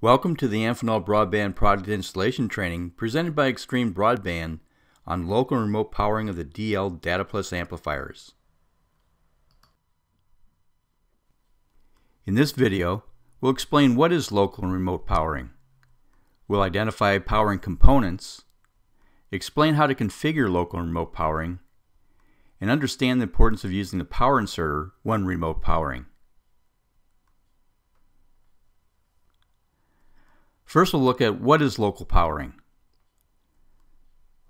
Welcome to the Amphenol Broadband Product Installation Training presented by Extreme Broadband on local and remote powering of the DL Data Plus amplifiers. In this video, we'll explain what is local and remote powering. We'll identify powering components, explain how to configure local and remote powering, and understand the importance of using the power inserter when remote powering. First we'll look at what is local powering.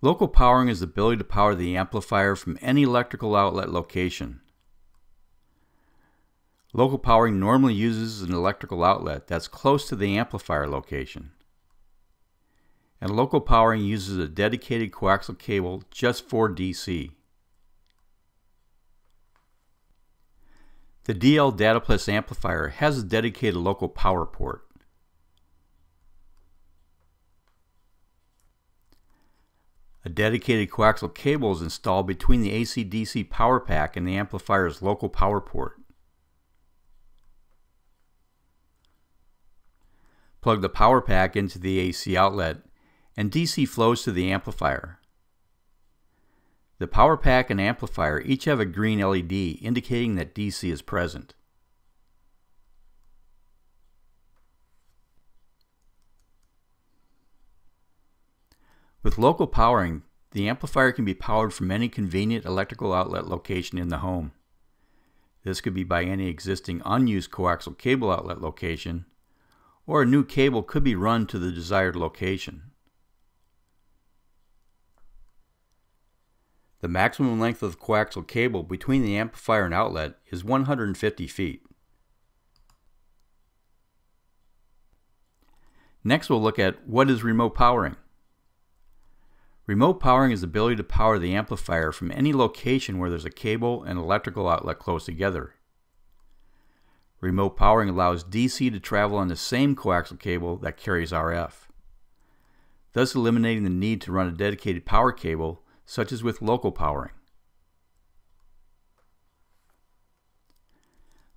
Local powering is the ability to power the amplifier from any electrical outlet location. Local powering normally uses an electrical outlet that's close to the amplifier location. And local powering uses a dedicated coaxial cable just for DC. The DL DataPlus amplifier has a dedicated local power port. A dedicated coaxial cable is installed between the AC-DC power pack and the amplifier's local power port. Plug the power pack into the AC outlet and DC flows to the amplifier. The power pack and amplifier each have a green LED indicating that DC is present. With local powering, the amplifier can be powered from any convenient electrical outlet location in the home. This could be by any existing unused coaxial cable outlet location, or a new cable could be run to the desired location. The maximum length of the coaxial cable between the amplifier and outlet is 150 feet. Next we'll look at what is remote powering. Remote powering is the ability to power the amplifier from any location where there's a cable and electrical outlet close together. Remote powering allows DC to travel on the same coaxial cable that carries RF, thus eliminating the need to run a dedicated power cable such as with local powering.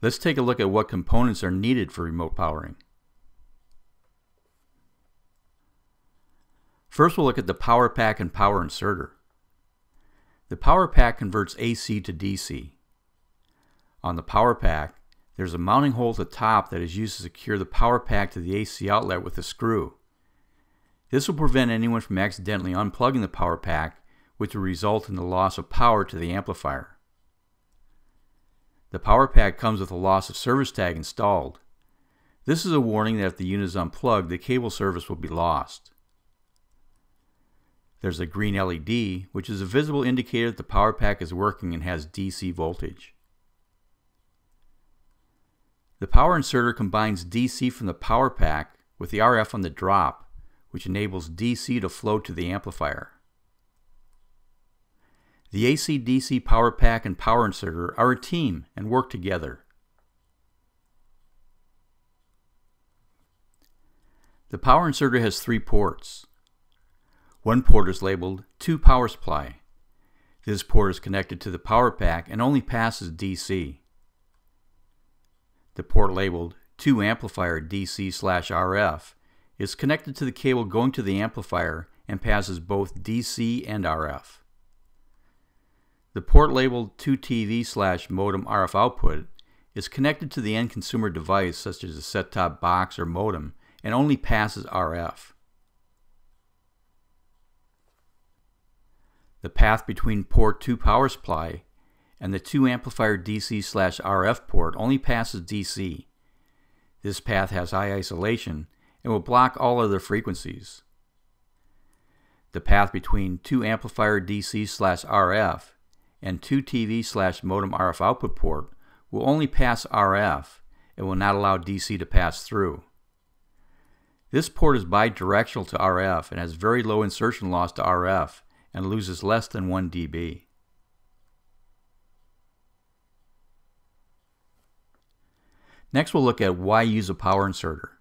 Let's take a look at what components are needed for remote powering. First we'll look at the power pack and power inserter. The power pack converts AC to DC. On the power pack, there's a mounting hole at the top that is used to secure the power pack to the AC outlet with a screw. This will prevent anyone from accidentally unplugging the power pack, which will result in the loss of power to the amplifier. The power pack comes with a loss of service tag installed. This is a warning that if the unit is unplugged, the cable service will be lost. There's a green LED, which is a visible indicator that the power pack is working and has DC voltage. The power inserter combines DC from the power pack with the RF on the drop, which enables DC to flow to the amplifier. The AC-DC power pack and power inserter are a team and work together. The power inserter has three ports. One port is labeled 2 power supply. This port is connected to the power pack and only passes DC. The port labeled 2 amplifier DC slash RF is connected to the cable going to the amplifier and passes both DC and RF. The port labeled 2 TV slash modem RF output is connected to the end consumer device such as a set-top box or modem and only passes RF. The path between port 2 power supply and the 2 amplifier DC slash RF port only passes DC. This path has high isolation and will block all other frequencies. The path between 2 amplifier DC slash RF and 2 TV slash modem RF output port will only pass RF and will not allow DC to pass through. This port is bidirectional to RF and has very low insertion loss to RF and loses less than 1 dB. Next we'll look at why use a power inserter.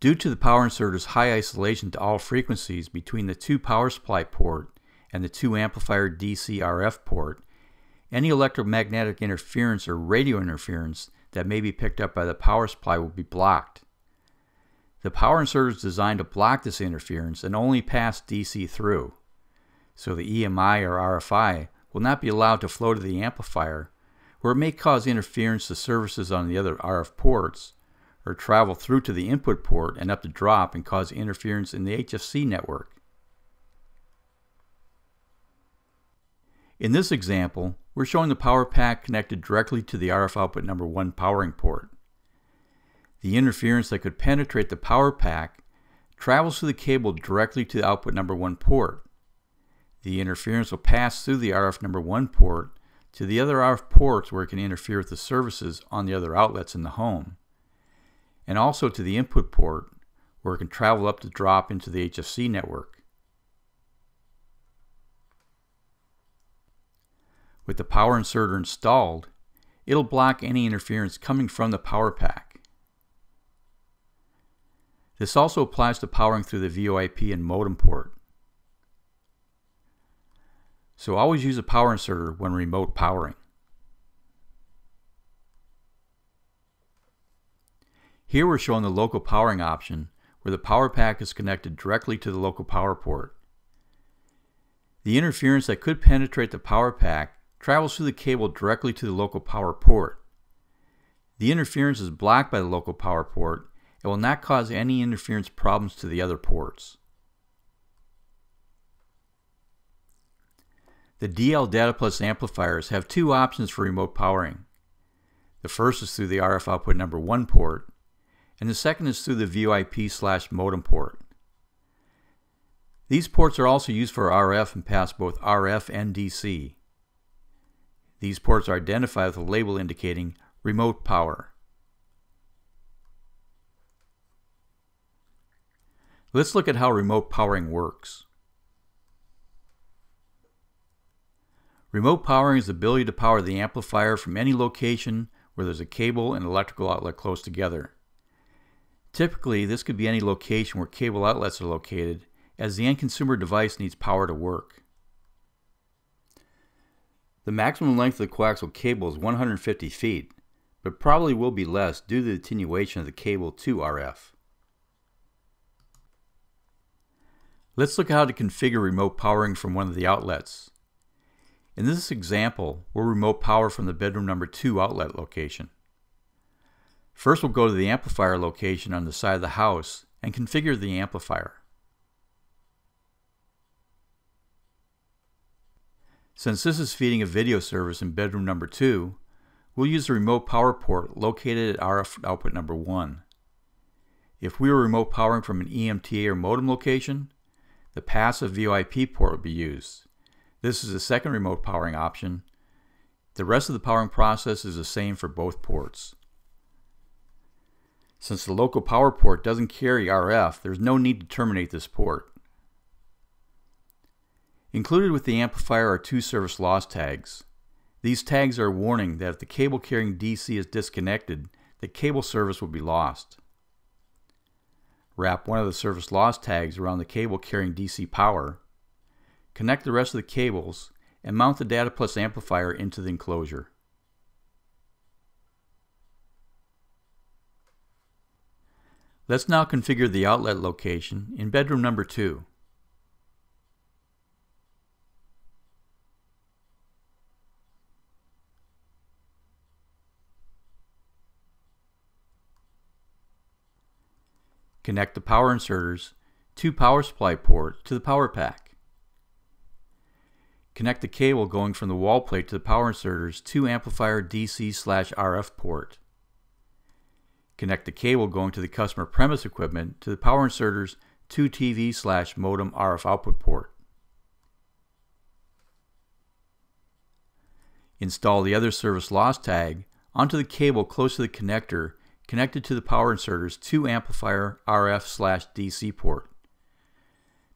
Due to the power inserter's high isolation to all frequencies between the 2 power supply port and the 2 amplifier DC RF port, any electromagnetic interference or radio interference that may be picked up by the power supply will be blocked. The power inserter is designed to block this interference and only pass DC through. So the EMI or RFI will not be allowed to flow to the amplifier, where it may cause interference to services on the other RF ports, or travel through to the input port and up the drop and cause interference in the HFC network. In this example, we're showing the power pack connected directly to the RF output number 1 powering port. The interference that could penetrate the power pack travels through the cable directly to the output number 1 port. The interference will pass through the RF number 1 port to the other RF ports where it can interfere with the services on the other outlets in the home, and also to the input port where it can travel up the drop into the HFC network. With the power inserter installed, it'll block any interference coming from the power pack. This also applies to powering through the VoIP and modem port. So always use a power inserter when remote powering. Here we're showing the local powering option where the power pack is connected directly to the local power port. The interference that could penetrate the power pack travels through the cable directly to the local power port. The interference is blocked by the local power port and will not cause any interference problems to the other ports. The DL Data Plus amplifiers have two options for remote powering. The first is through the RF output number 1 port, and the second is through the VoIP slash modem port. These ports are also used for RF and pass both RF and DC. These ports are identified with a label indicating remote power. Let's look at how remote powering works. Remote powering is the ability to power the amplifier from any location where there's a cable and electrical outlet close together. Typically, this could be any location where cable outlets are located, as the end consumer device needs power to work. The maximum length of the coaxial cable is 150 feet, but probably will be less due to the attenuation of the cable to RF. Let's look at how to configure remote powering from one of the outlets. In this example, we'll remote power from the bedroom number 2 outlet location. First we'll go to the amplifier location on the side of the house and configure the amplifier. Since this is feeding a video service in bedroom number 2, we'll use the remote power port located at RF output number 1. If we were remote powering from an EMTA or modem location, the passive VoIP port would be used. This is the second remote powering option. The rest of the powering process is the same for both ports. Since the local power port doesn't carry RF, there's no need to terminate this port. Included with the amplifier are two service loss tags. These tags are a warning that if the cable carrying DC is disconnected, the cable service will be lost. Wrap one of the service loss tags around the cable carrying DC power, connect the rest of the cables, and mount the Data Plus amplifier into the enclosure. Let's now configure the outlet location in bedroom number 2. Connect the power inserters, two power supply ports to the power pack. Connect the cable going from the wall plate to the power inserters 2 amplifier DC slash RF port. Connect the cable going to the customer premise equipment to the power inserters 2 TV slash modem RF output port. Install the other service loss tag onto the cable close to the connector connected to the power inserters 2 amplifier RF slash DC port.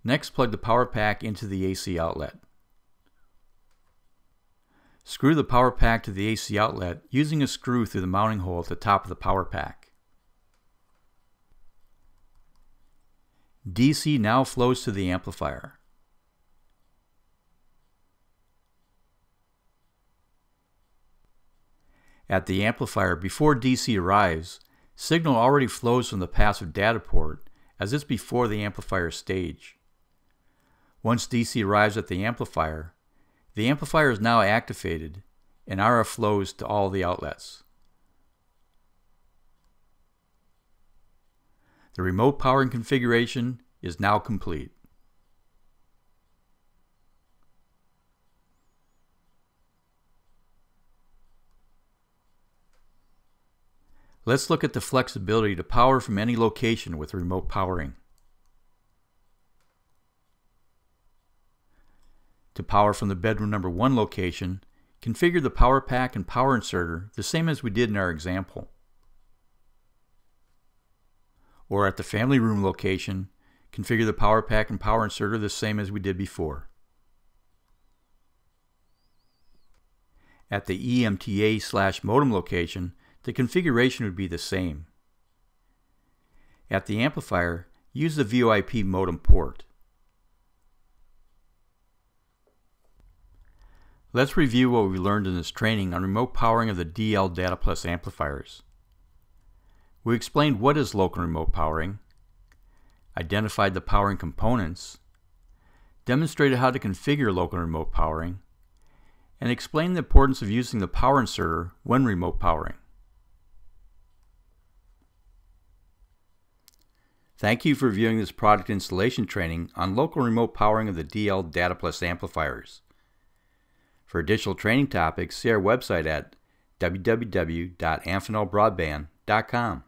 Next, plug the power pack into the AC outlet. Screw the power pack to the AC outlet using a screw through the mounting hole at the top of the power pack. DC now flows to the amplifier. At the amplifier, before DC arrives, Signal already flows from the passive data port as it's before the amplifier stage. Once DC arrives at the amplifier, the amplifier is now activated and RF flows to all the outlets. The remote powering configuration is now complete. Let's look at the flexibility to power from any location with remote powering. To power from the bedroom number 1 location, configure the power pack and power inserter the same as we did in our example. Or at the family room location, configure the power pack and power inserter the same as we did before. At the EMTA slash modem location, the configuration would be the same. At the amplifier, use the VoIP modem port. Let's review what we learned in this training on remote powering of the DL Data Plus amplifiers. We explained what is local remote powering, identified the powering components, demonstrated how to configure local remote powering, and explained the importance of using the power inserter when remote powering. Thank you for viewing this product installation training on local remote powering of the DL Data Plus amplifiers. For additional training topics, see our website at www.amphenolbroadband.com.